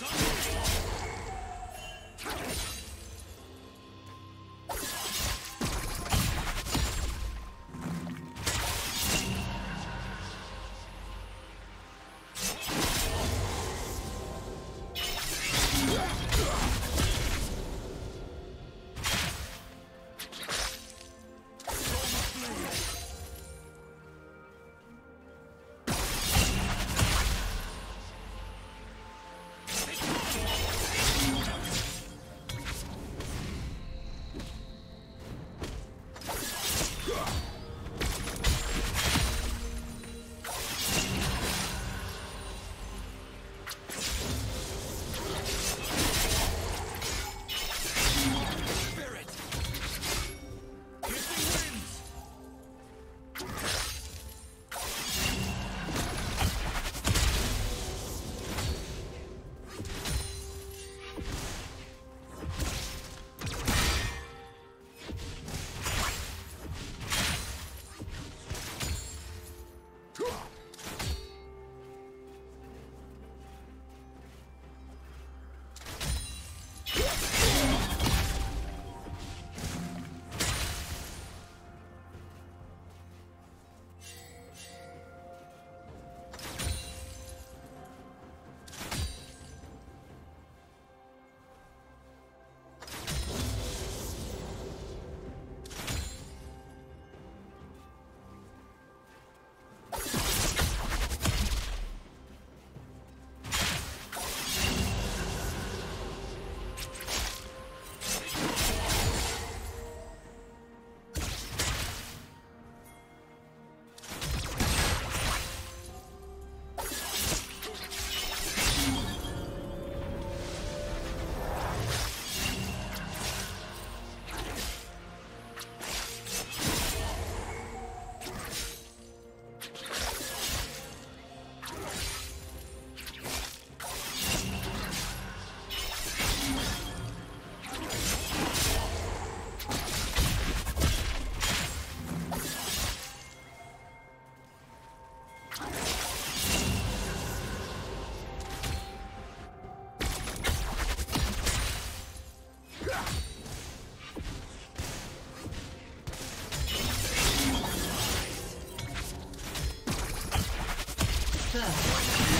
Come on. Hyah! First.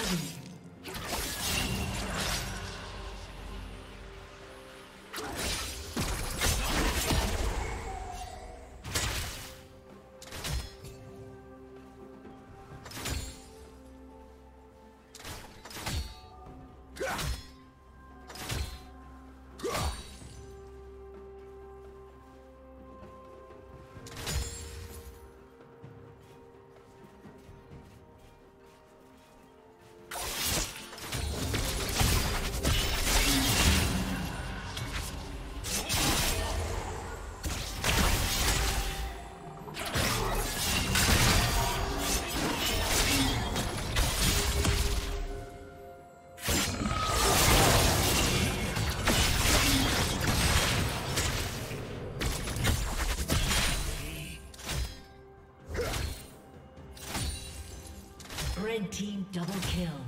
Thank you. Dragon. Double kill.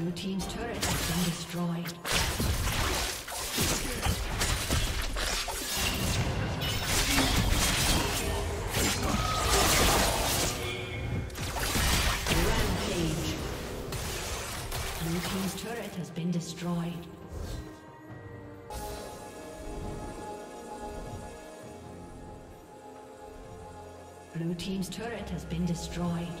Blue Team's turret has been destroyed. Rampage. Blue Team's turret has been destroyed. Blue Team's turret has been destroyed.